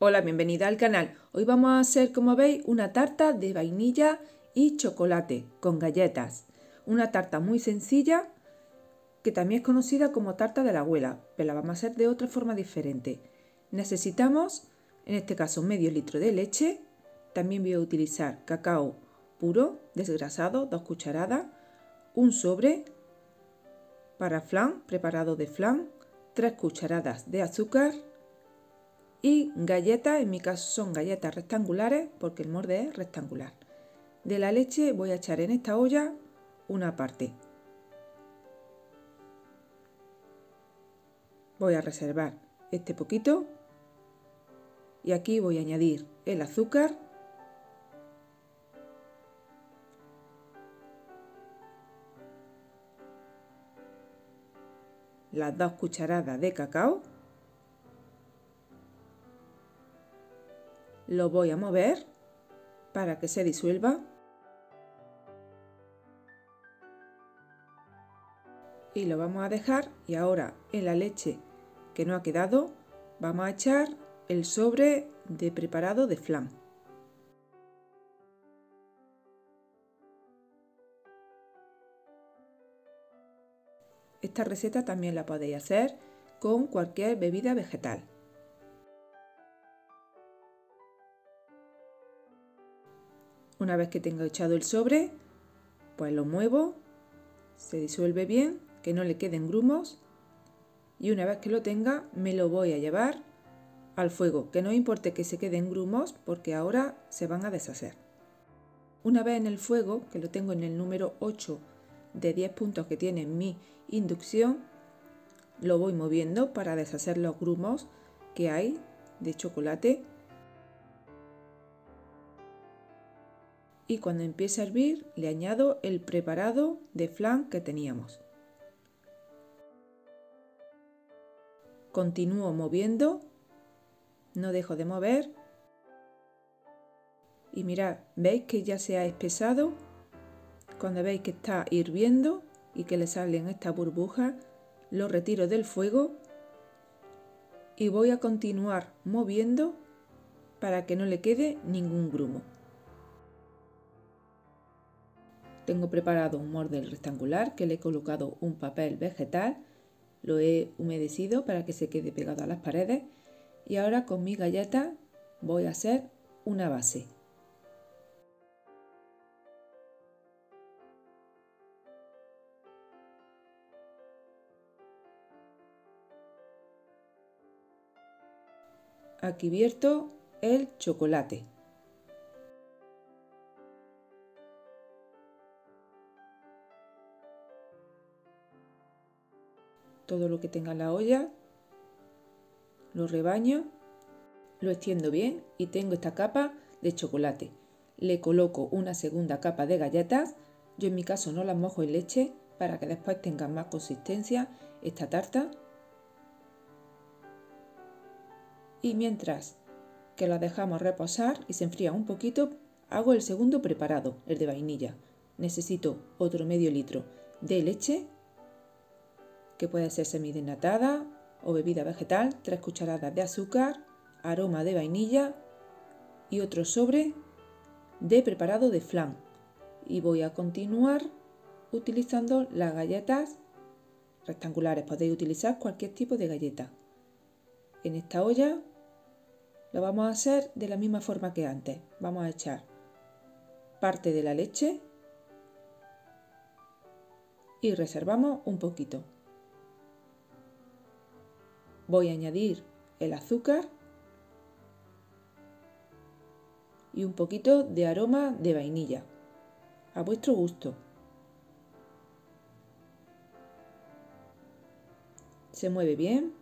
Hola, bienvenida al canal. Hoy vamos a hacer, como veis, una tarta de vainilla y chocolate con galletas. Una tarta muy sencilla que también es conocida como tarta de la abuela, pero la vamos a hacer de otra forma diferente. Necesitamos, en este caso, medio litro de leche. También voy a utilizar cacao puro, desgrasado, dos cucharadas, un sobre para flan, preparado de flan, tres cucharadas de azúcar, y galletas, en mi caso son galletas rectangulares porque el molde es rectangular. De la leche voy a echar en esta olla una parte. Voy a reservar este poquito y aquí voy a añadir el azúcar las dos cucharadas de cacao lo voy a mover para que se disuelva. Y lo vamos a dejar. Y ahora en la leche que no ha quedado vamos a echar el sobre de preparado de flan. Esta receta también la podéis hacer con cualquier bebida vegetal Una vez que tenga echado el sobre, pues lo muevo, se disuelve bien, que no le queden grumos y una vez que lo tenga me lo voy a llevar al fuego, que no importe que se queden grumos porque ahora se van a deshacer. Una vez en el fuego, que lo tengo en el número 8 de 10 puntos que tiene mi inducción, lo voy moviendo para deshacer los grumos que hay de chocolate y cuando empiece a hervir le añado el preparado de flan que teníamos. Continúo moviendo, no dejo de mover y mirad, veis que ya se ha espesado. Cuando veis que está hirviendo y que le salen estas burbujas, lo retiro del fuego y voy a continuar moviendo para que no le quede ningún grumo. Tengo preparado un molde rectangular que le he colocado un papel vegetal, lo he humedecido para que se quede pegado a las paredes y ahora con mi galleta voy a hacer una base. Aquí vierto el chocolate. Todo lo que tenga en la olla, lo rebaño, lo extiendo bien y tengo esta capa de chocolate. Le coloco una segunda capa de galletas, yo en mi caso no las mojo en leche para que después tenga más consistencia esta tarta. Y mientras que la dejamos reposar y se enfría un poquito, hago el segundo preparado, el de vainilla. Necesito otro medio litro de leche que puede ser semidesnatada o bebida vegetal, 3 cucharadas de azúcar, aroma de vainilla y otro sobre de preparado de flan. Y voy a continuar utilizando las galletas rectangulares. Podéis utilizar cualquier tipo de galleta. En esta olla lo vamos a hacer de la misma forma que antes. Vamos a echar parte de la leche y reservamos un poquito voy a añadir el azúcar y un poquito de aroma de vainilla a vuestro gusto. Se mueve bien.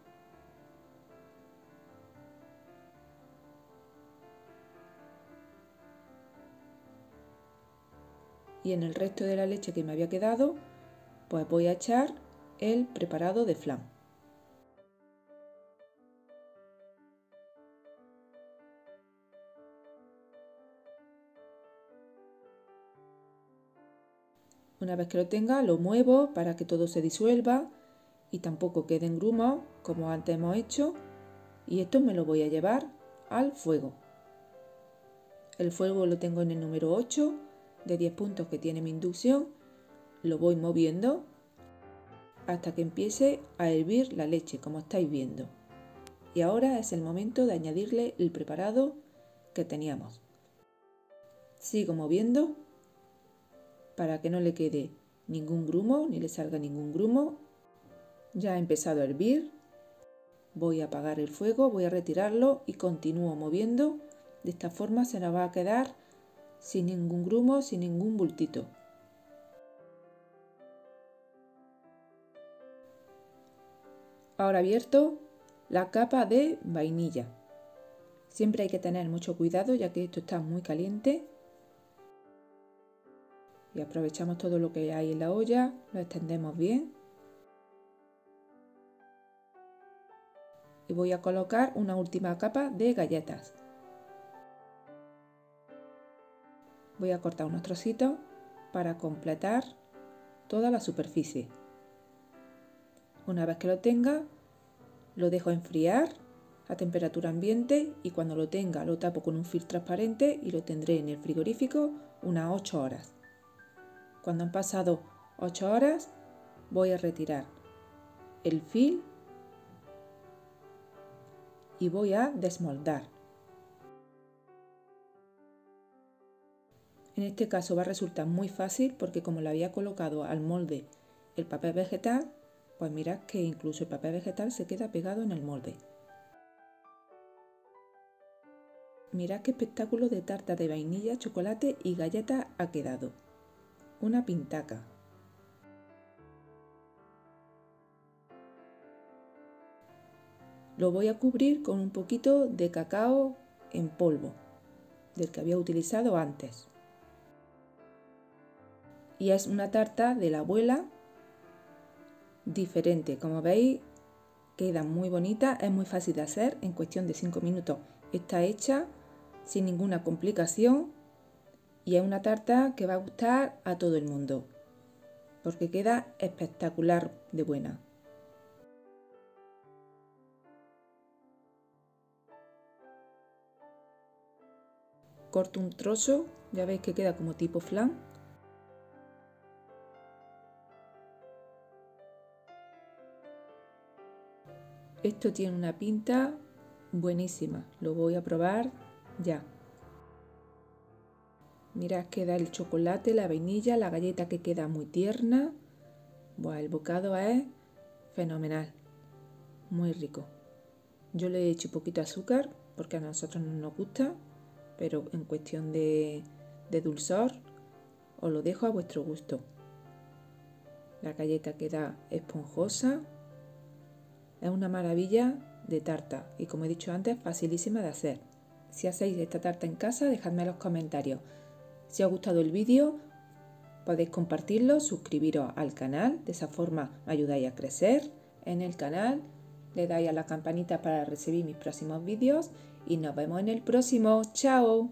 Y en el resto de la leche que me había quedado, pues voy a echar el preparado de flan. Una vez que lo tenga, lo muevo para que todo se disuelva y tampoco queden grumos como antes hemos hecho. Y esto me lo voy a llevar al fuego. El fuego lo tengo en el número 8 de 10 puntos que tiene mi inducción. Lo voy moviendo hasta que empiece a hervir la leche, como estáis viendo. Y ahora es el momento de añadirle el preparado que teníamos. Sigo moviendo para que no le quede ningún grumo ni le salga ningún grumo. Ya ha empezado a hervir. Voy a apagar el fuego, voy a retirarlo y continúo moviendo. De esta forma se nos va a quedar sin ningún grumo, sin ningún bultito. Ahora abierto la capa de vainilla. Siempre hay que tener mucho cuidado ya que esto está muy caliente. Y aprovechamos todo lo que hay en la olla, lo extendemos bien. Y voy a colocar una última capa de galletas. Voy a cortar unos trocitos para completar toda la superficie. Una vez que lo tenga, lo dejo enfriar a temperatura ambiente y cuando lo tenga lo tapo con un film transparente y lo tendré en el frigorífico unas 8 horas. Cuando han pasado 8 horas voy a retirar el film y voy a desmoldar. En este caso va a resultar muy fácil porque como le había colocado al molde el papel vegetal, pues mirad que incluso el papel vegetal se queda pegado en el molde. Mirad qué espectáculo de tarta de vainilla, chocolate y galleta ha quedado. Una pintaca. Lo voy a cubrir con un poquito de cacao en polvo, del que había utilizado antes. Y es una tarta de la abuela diferente. Como veis, queda muy bonita, es muy fácil de hacer, en cuestión de 5 minutos está hecha sin ninguna complicación y es una tarta que va a gustar a todo el mundo porque queda espectacular de buena. Corto un trozo, ya veis que queda como tipo flan Esto tiene una pinta buenísima. Lo voy a probar ya. Mirad que da el chocolate, la vainilla, la galleta que queda muy tierna. Buah, el bocado es fenomenal. Muy rico. Yo le he hecho poquito azúcar porque a nosotros no nos gusta, pero en cuestión de, de dulzor os lo dejo a vuestro gusto. La galleta queda esponjosa, es una maravilla de tarta y como he dicho antes, facilísima de hacer. Si hacéis esta tarta en casa, dejadme en los comentarios. Si ha gustado el vídeo, podéis compartirlo, suscribiros al canal, de esa forma me ayudáis a crecer en el canal, le dais a la campanita para recibir mis próximos vídeos y nos vemos en el próximo. ¡Chao!